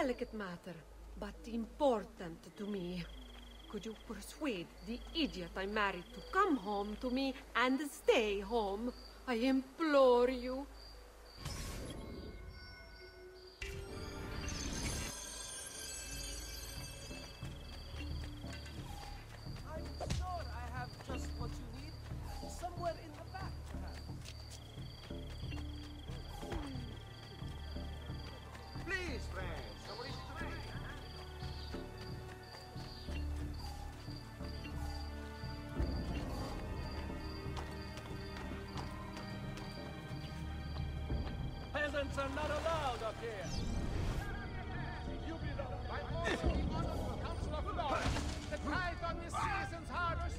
delicate matter, but important to me. Could you persuade the idiot I married to come home to me and stay home? I implore you.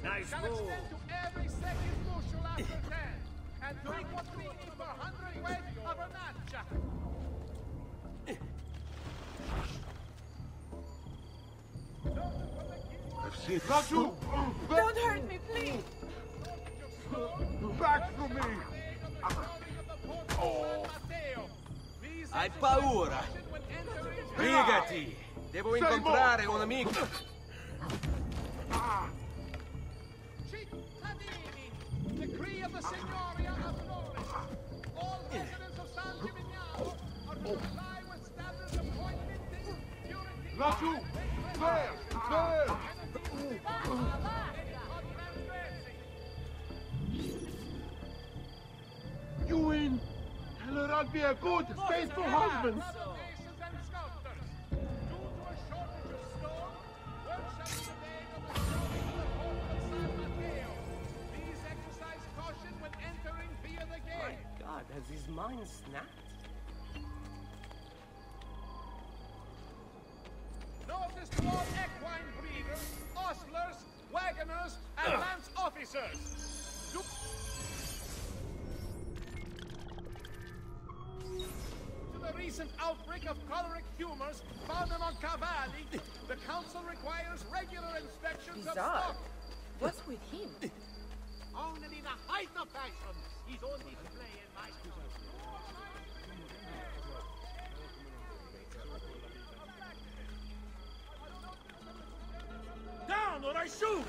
Nice shall move. extend to every second bushel after ten. And drink what we need for hundred weight of a matcha. I've seen Raju! Don't hurt me, please! Back from me! Hai paura? Sbrigati! Devo incontrare un amico. Cittadini, decree of the Signoria Norris. All residents of San Gimignano are to comply with standards of cleanliness, purity, Raju! There! There! When entering via the My gate. God, has his mind snapped? Notice to all equine breeders, ostlers, wagoners, and lance officers. To the recent outbreak of choleric humors found among cavalli, the council requires regular inspections of Bizarre. stock. What's with him? Only the height of fashion. He's only playing my Down or I shoot!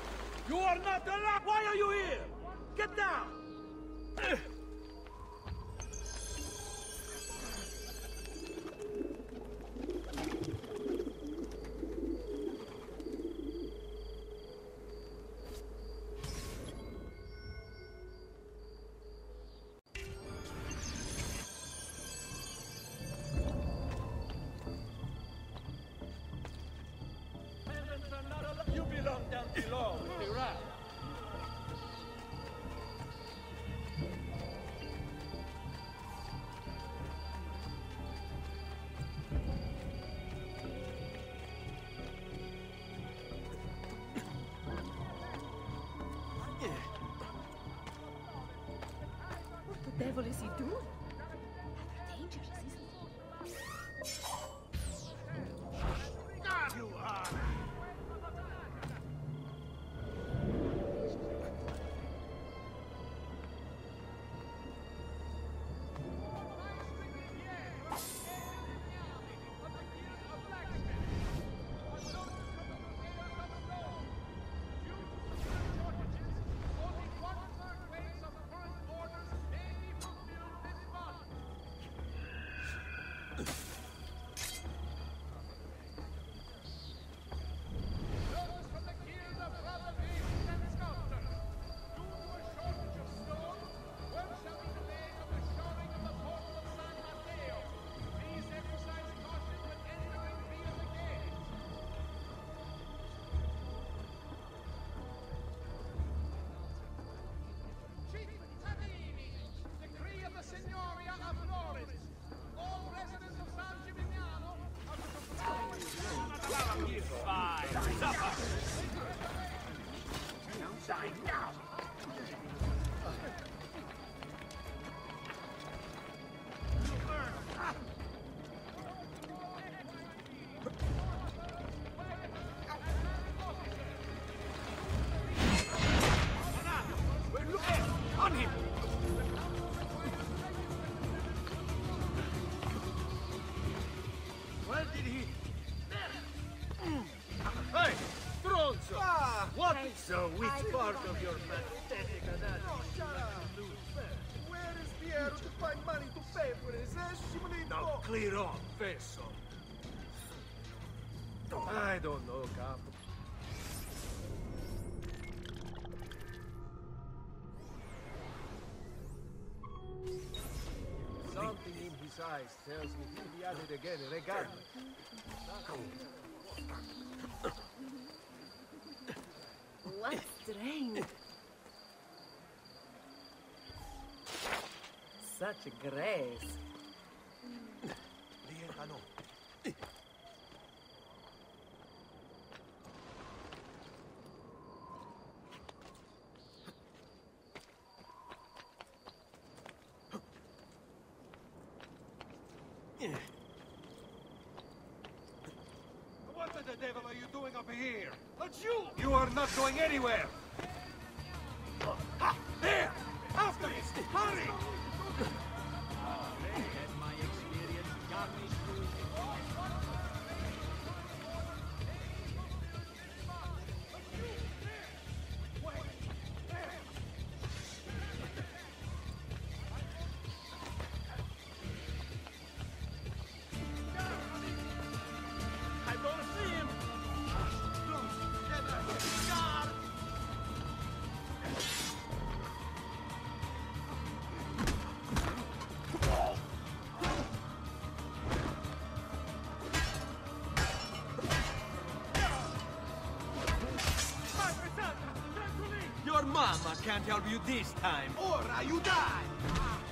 You are not allowed! Why are you here? Get down! What the devil is Clear off, Fesso. I don't know, Cap. Something in his eyes tells me he'll be at it again regardless. What strength! Such grace. What the devil are you doing up here? But you! You are not going anywhere! Help you this time. Ora, you die.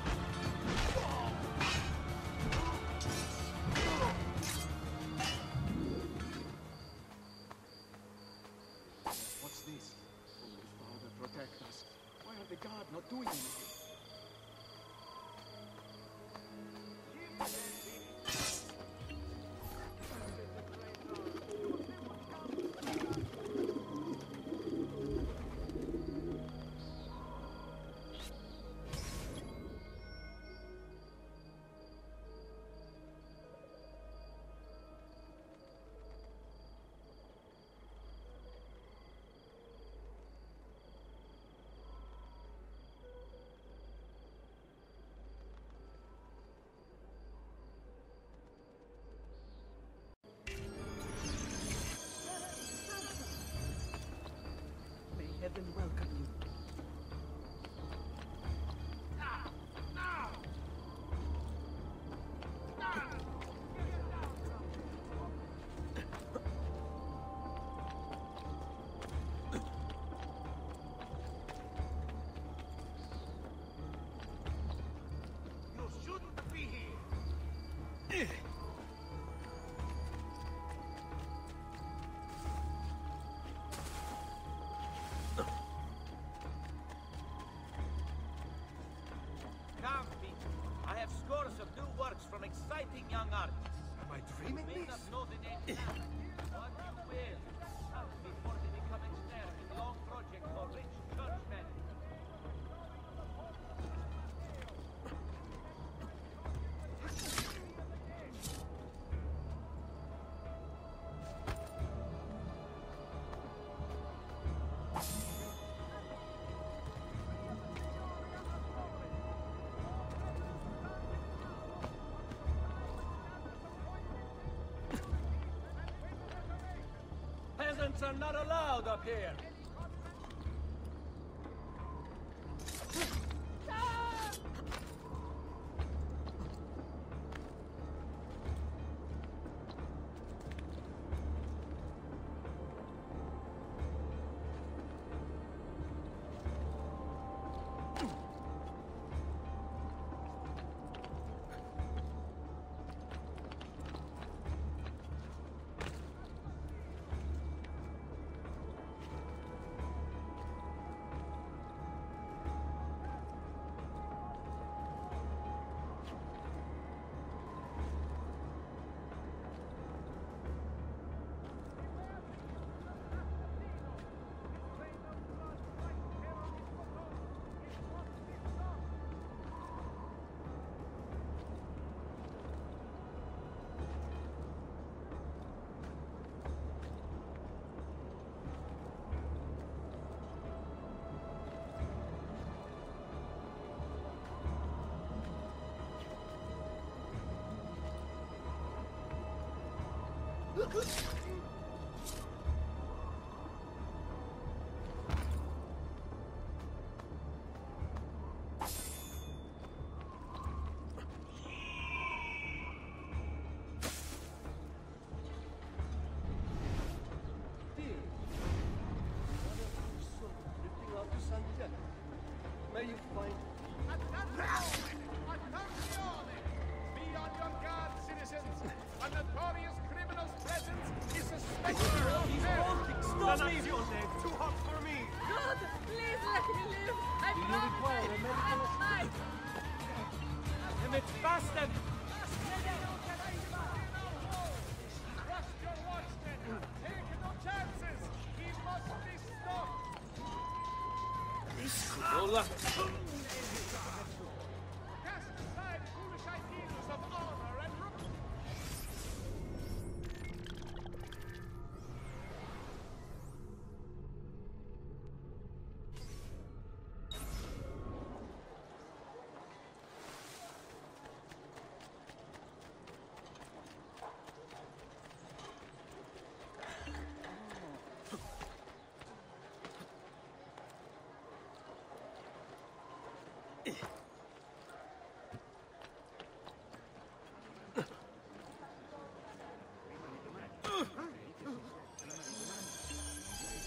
Heaven welcome. You I have scores of new works from exciting young artists. Am I dreaming May this? Are not allowed up here! Ha ha ha!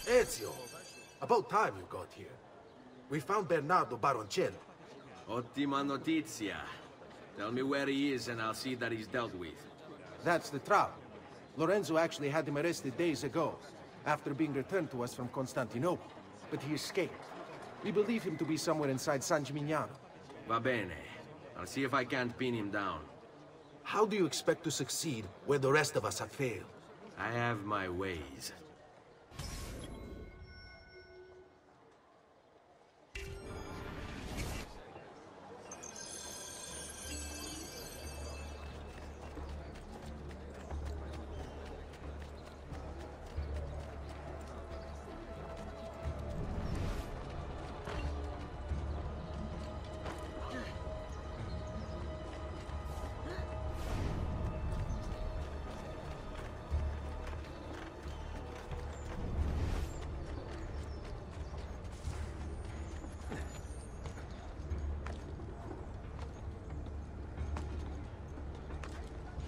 Ezio, about time you got here. We found Bernardo Baroncelli. Ottima notizia. Tell me where he is and I'll see that he's dealt with. That's the trouble. Lorenzo actually had him arrested days ago, after being returned to us from Constantinople. But he escaped. We believe him to be somewhere inside San Gimignano. Va bene. I'll see if I can't pin him down. How do you expect to succeed where the rest of us have failed? I have my ways.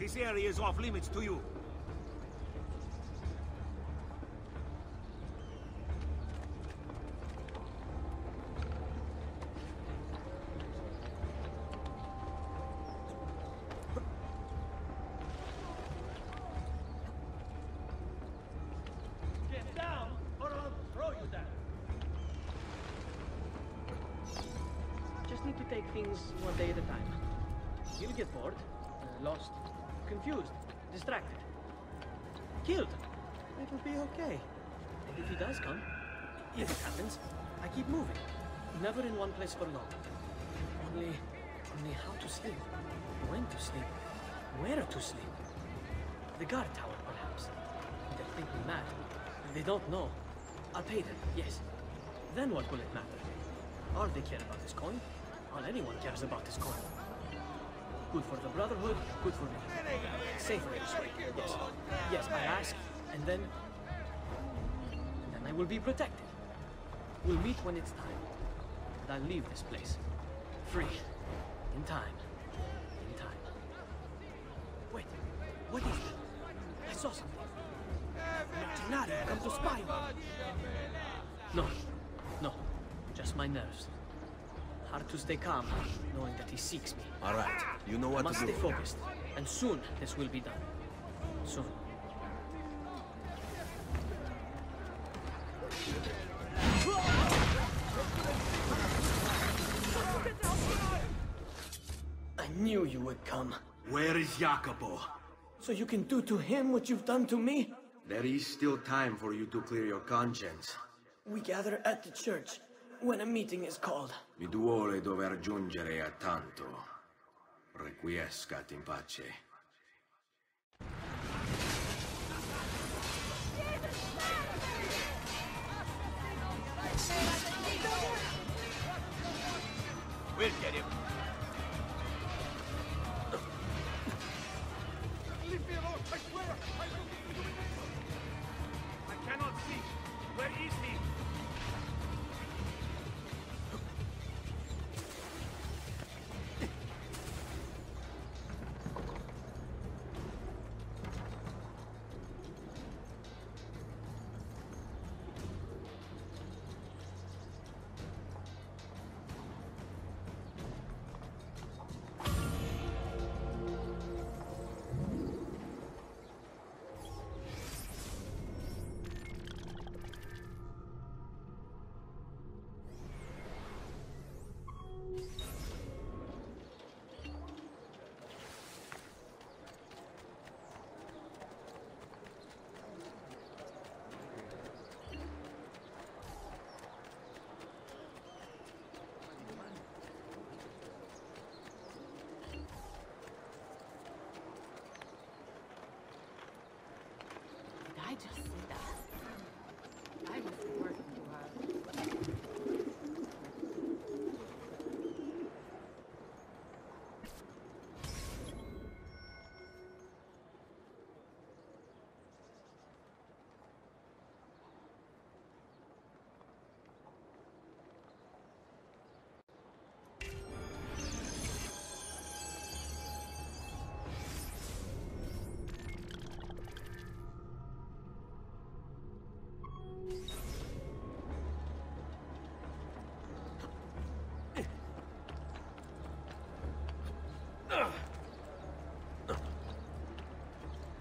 This area is off limits to you. Sleep, when to sleep, where to sleep. The guard tower, perhaps. They'll think me mad. They don't know. I'll pay them, yes. Then what will it matter? All they care about is coin. All anyone cares about is coin. Good for the Brotherhood, good for me. Safer this way, yes. Yes, I ask, and then... Then I will be protected. We'll meet when it's time. And I'll leave this place. Free. In time. What is it? I saw something. Mercenario come to spy on me. No, no, just my nerves. Hard to stay calm, knowing that he seeks me. All right. You know what I what must to stay focused, and soon this will be done. Soon. I knew you would come. Where is Jacopo? So you can do to him what you've done to me? There is still time for you to clear your conscience. We gather at the church when a meeting is called. Mi duole dover giungere a tanto. Requiescat in pace. We'll get him. I just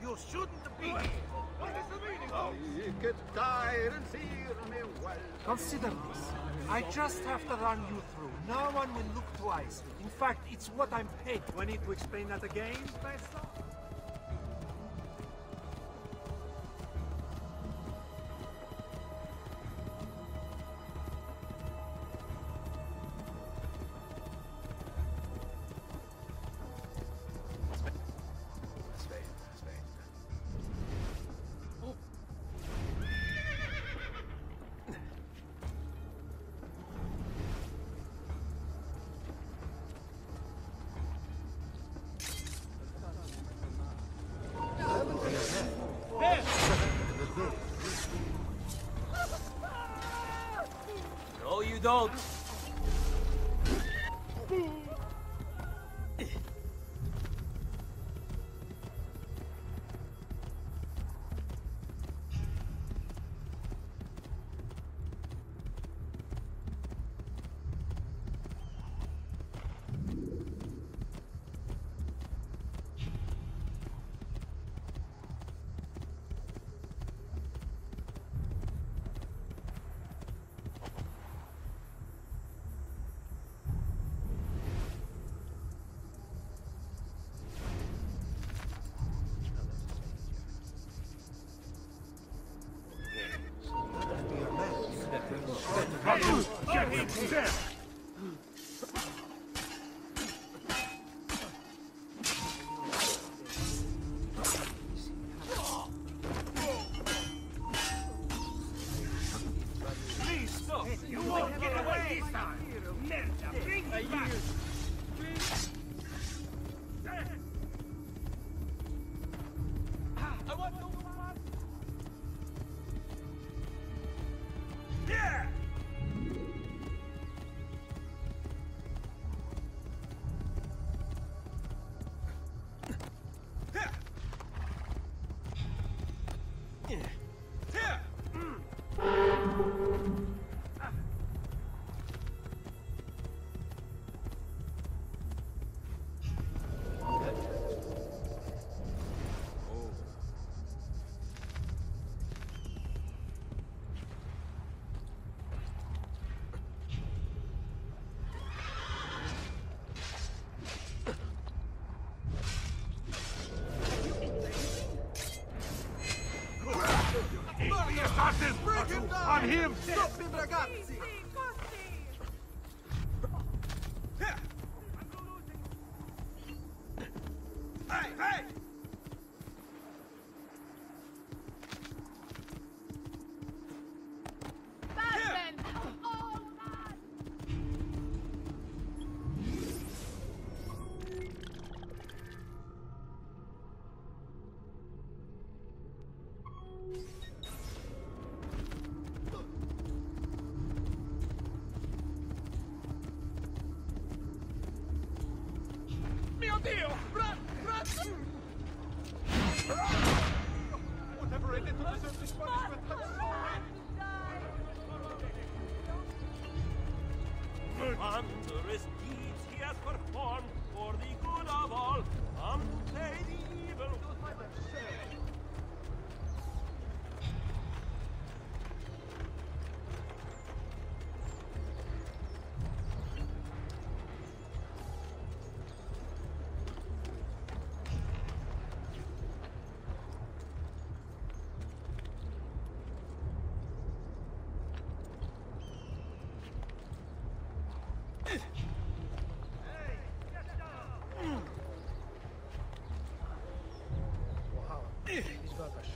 You shouldn't be here. What is the meaning of get tired and see me well. Consider this. I just have to run you through. No one will look twice. In fact, it's what I'm paid. Do I need to explain that again, Master? No, you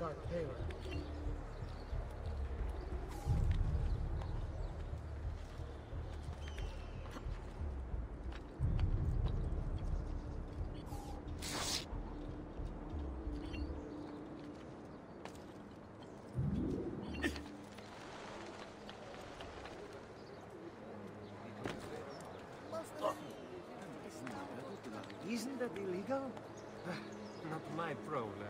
Shark Taylor. Isn't that illegal? Not my problem.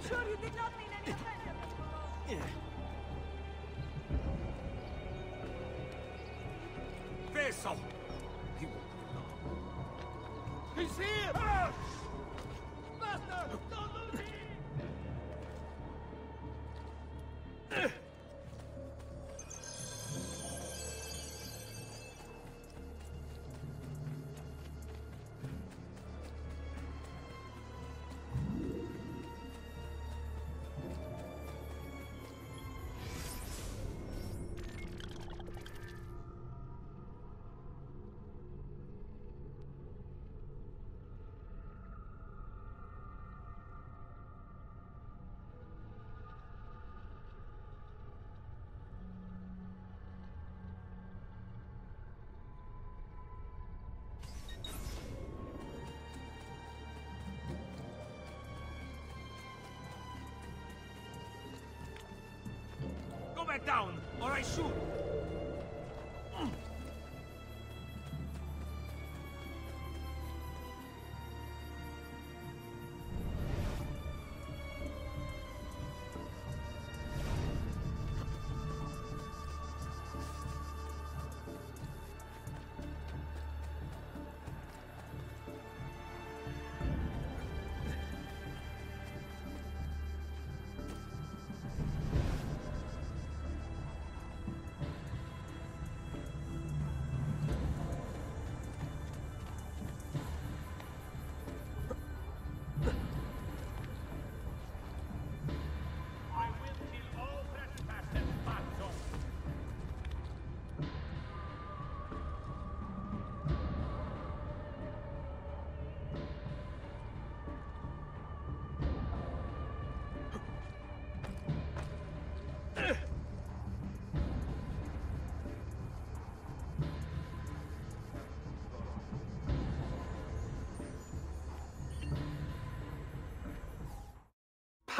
I'm sure you did not mean any offense. Vessel! He won't be long. He's here! Ah! down, or I shoot!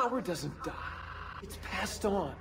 power doesn't die. It's passed on.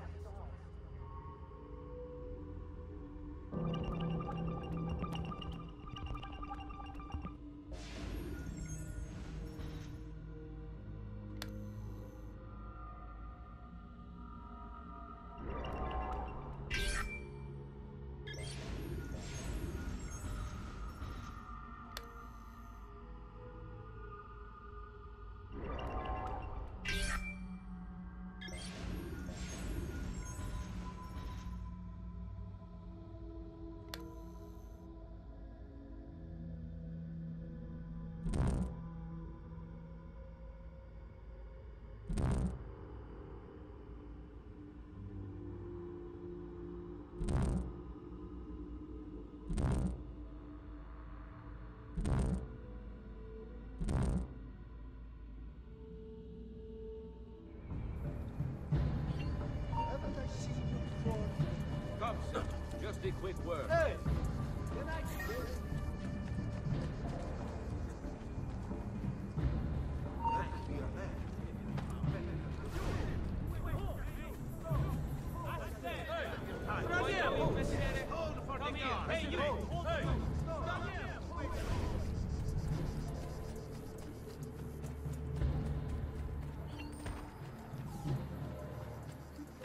work. Hey!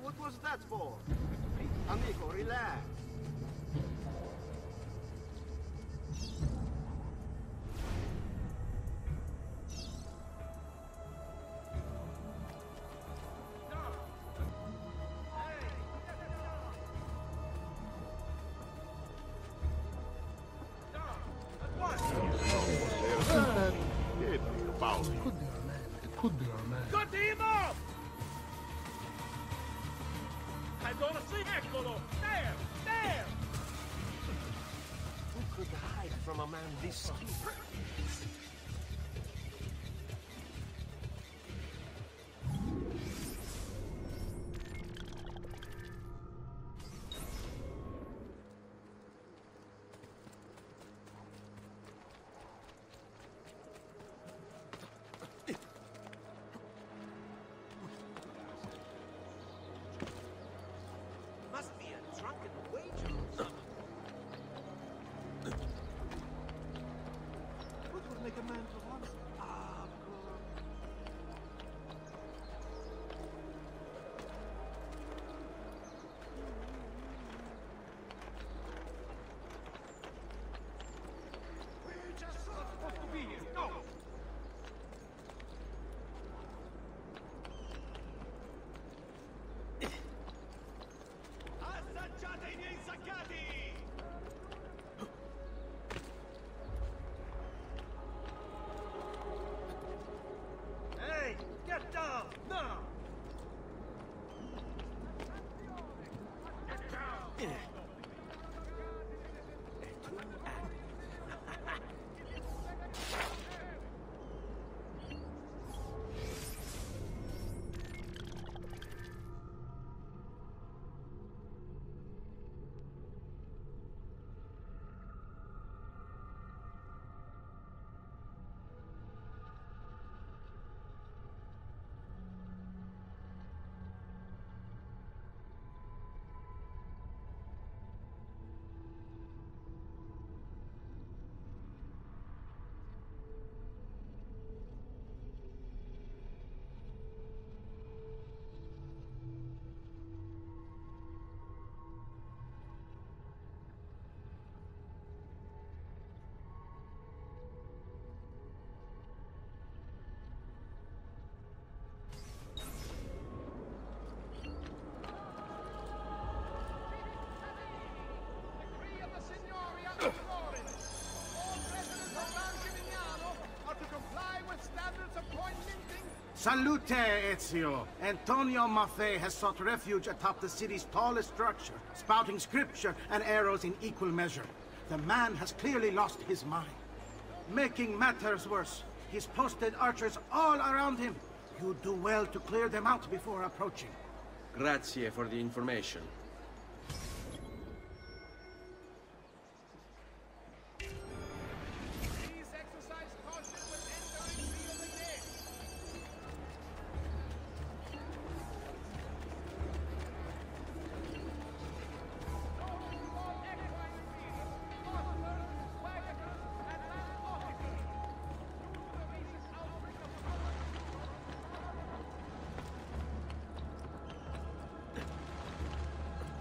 What was that for? Amico, relax. Eccolo! There! There! Who could hide from a man this stupid? Salute, Ezio! Antonio Maffei has sought refuge atop the city's tallest structure, spouting scripture and arrows in equal measure. The man has clearly lost his mind. Making matters worse, he's posted archers all around him. You do well to clear them out before approaching. Grazie for the information.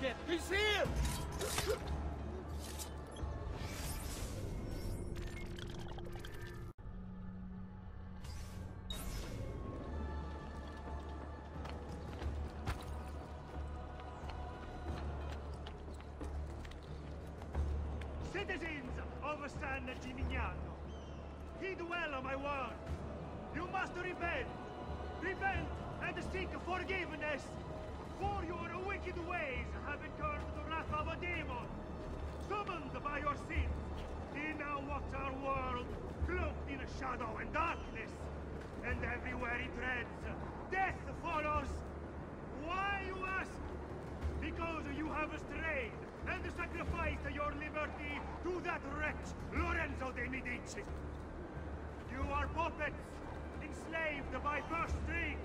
He's here! Citizens of San Gimignano, heed well my word. You must repent. Repent and seek forgiveness. For your wicked ways have incurred the wrath of a demon. Summoned by your sins, he now walks our world, cloaked in shadow and darkness. And everywhere he treads, death follows. Why, you ask? Because you have strayed and sacrificed your liberty to that wretch, Lorenzo de Medici. You are puppets, enslaved by purse strings,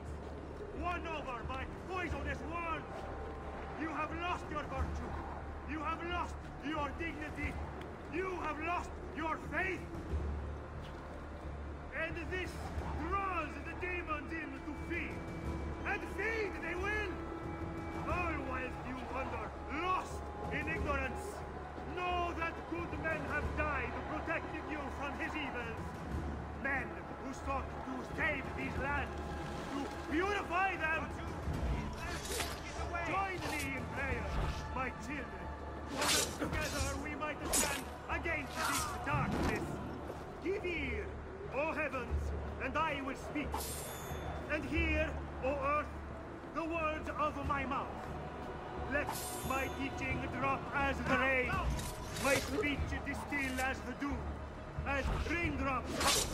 won over by poisonous words. You have lost your virtue. You have lost your dignity. You have lost your faith. And this draws the demons in to feed. And feed they will. All whilst you wander, lost in ignorance. Know that good men have died protecting you from his evils. Men who sought to save these lands to purify them. Join me in prayer, my children. Together we might stand against this darkness. Give ear, O heavens, and I will speak. And hear, O earth, the words of my mouth. Let my teaching drop as the rain, my speech distill as the dew, as raindrops.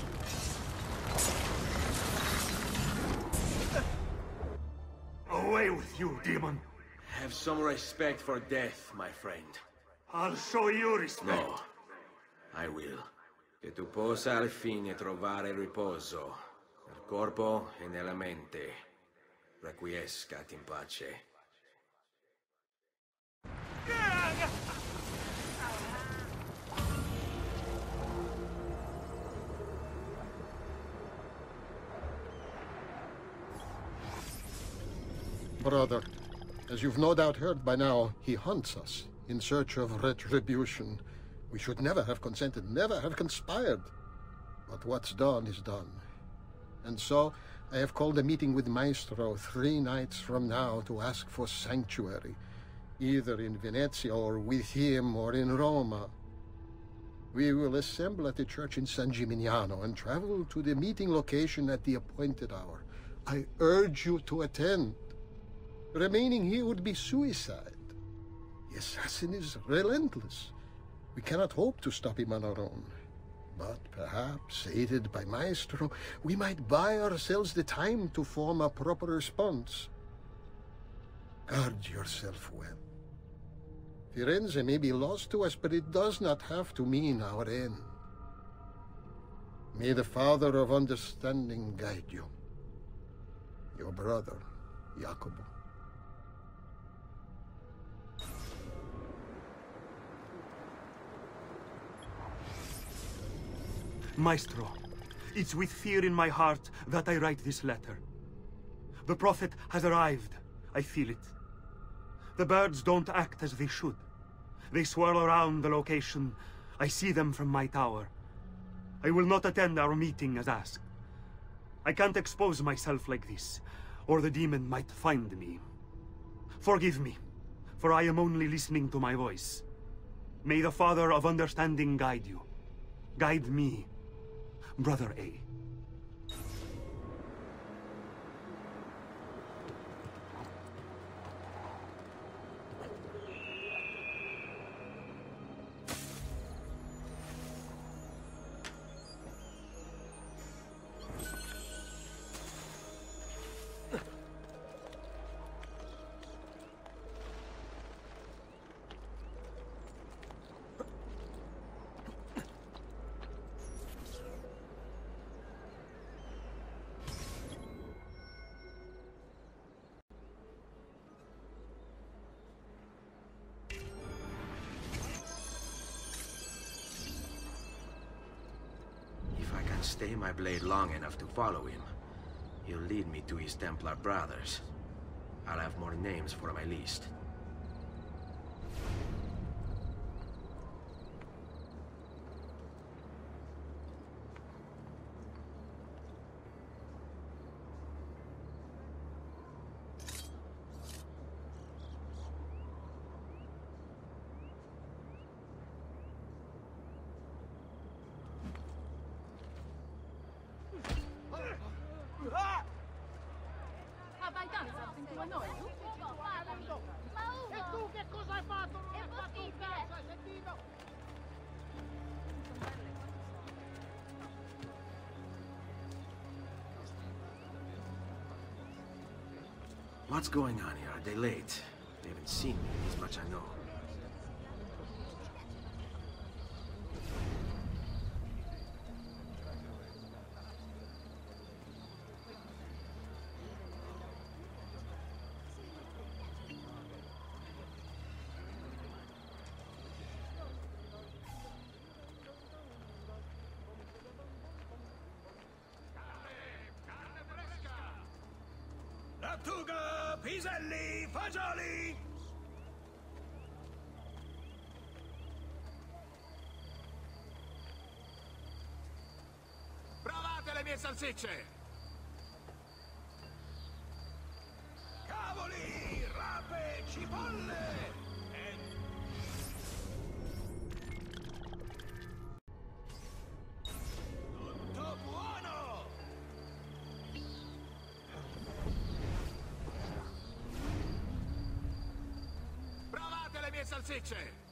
Away with you, demon! Have some respect for death, my friend. I'll show you respect. No, I will. Che tu possa al fine trovare riposo, nel corpo e nella mente. Requiescat in pace. Brother, as you've no doubt heard by now, he hunts us in search of retribution. We should never have consented, never have conspired. But what's done is done. And so, I have called a meeting with Maestro three nights from now to ask for sanctuary, either in Venezia or with him or in Roma. We will assemble at the church in San Gimignano and travel to the meeting location at the appointed hour. I urge you to attend. Remaining here would be suicide. The assassin is relentless. We cannot hope to stop him on our own. But perhaps, aided by Maestro, we might buy ourselves the time to form a proper response. Guard yourself well. Firenze may be lost to us, but it does not have to mean our end. May the Father of Understanding guide you. Your brother, Jacopo. Maestro, it's with fear in my heart that I write this letter. The Prophet has arrived. I feel it. The birds don't act as they should. They swirl around the location. I see them from my tower. I will not attend our meeting as asked. I can't expose myself like this, or the demon might find me. Forgive me, for I am only listening to my voice. May the Father of Understanding guide you. Guide me, Brother A. stay my blade long enough to follow him, he'll lead me to his Templar brothers. I'll have more names for my list. What's going on here? Are they late? They haven't seen me, as much I know. Lattuga, piselli, fagioli! Provate le mie salsicce! Salsicce!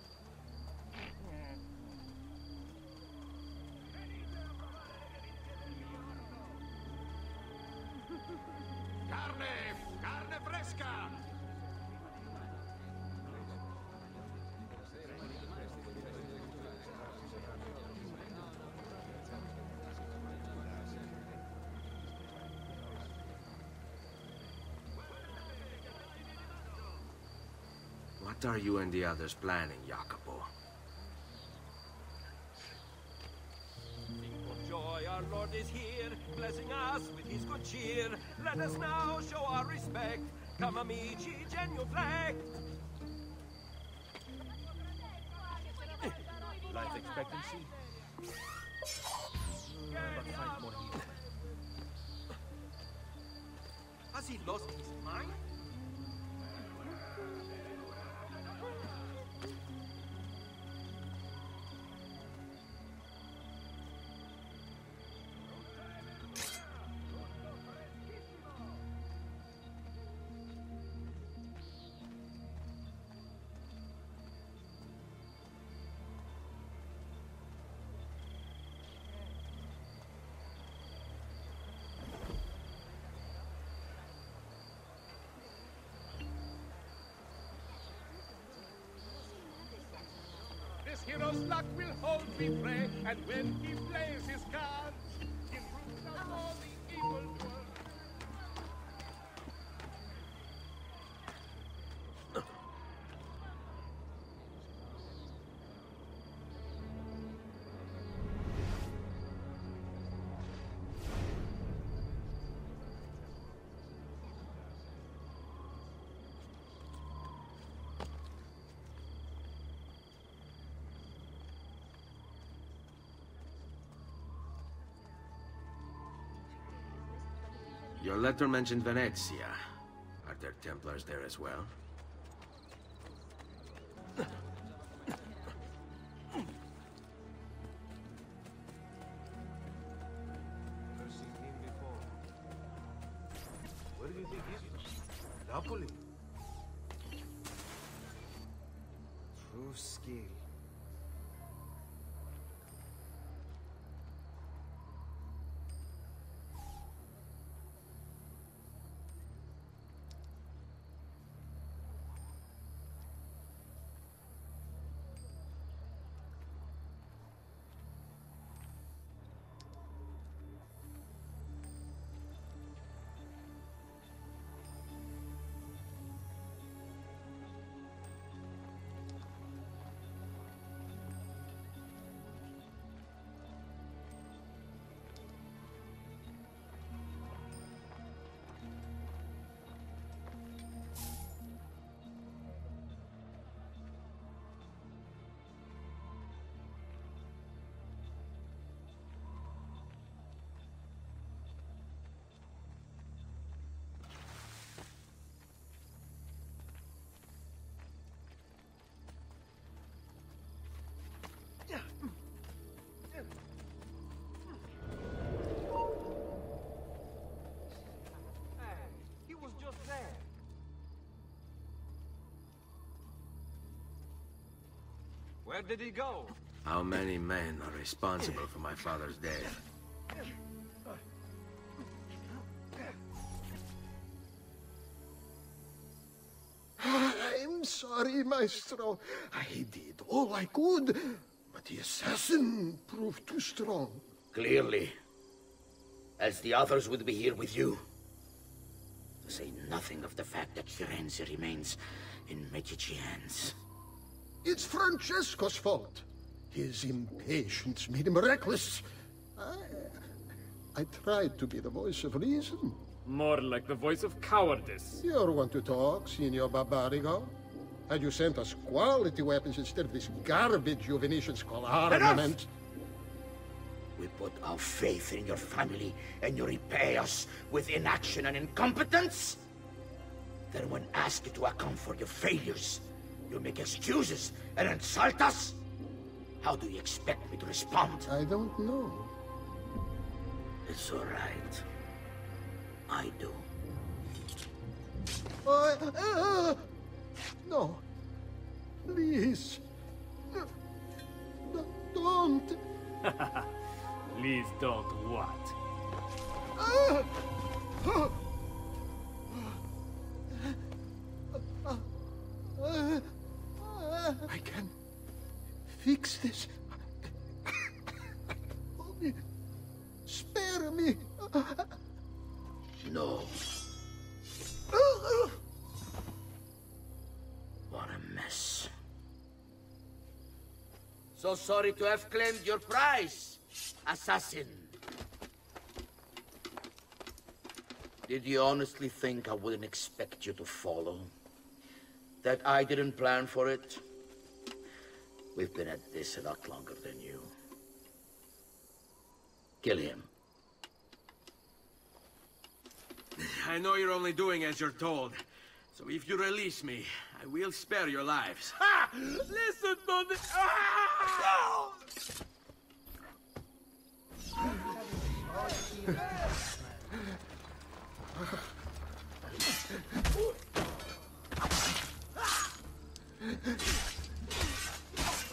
What are you and the others planning, Jacopo? Sing for joy, our Lord is here, blessing us with his good cheer. Let us now show our respect. Come amici, genuflect. Life expectancy? About five more years. Has he lost his mind? This hero's luck will hold, me pray, and when he plays his cards, Your letter mentioned Venezia. Are there Templars there as well? Where did he go? How many men are responsible for my father's death? I'm sorry, Maestro. I did all I could, but the assassin proved too strong. Clearly. Else the others would be here with you. To say nothing of the fact that Firenze remains in Medici hands. It's Francesco's fault. His impatience made him reckless. I, I tried to be the voice of reason. More like the voice of cowardice. You're one to talk, Signor Barbarigo. Had you sent us quality weapons instead of this garbage you Venetians call armament... We put our faith in your family, and you repay us with inaction and incompetence? Then when asked to account for your failures, you make excuses and insult us? How do you expect me to respond? I don't know. It's all right. I do. Uh, uh, no. Please. No, no, don't. Please don't what? Ah! Fix this. Spare me. No. What a mess. So sorry to have claimed your prize, assassin. Did you honestly think I wouldn't expect you to follow? That I didn't plan for it? We've been at this a lot longer than you. Kill him. I know you're only doing as you're told. So if you release me, I will spare your lives. Ha! Listen to the... Ah! You'll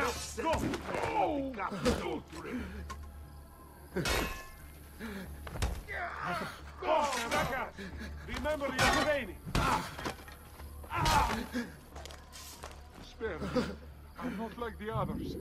Now, go! Oh! Go, Rebecca! Remember your training! Ah. Ah. Spare me. I'm not like the others.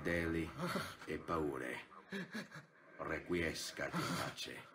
Fardelli e paure. Requiescati in pace.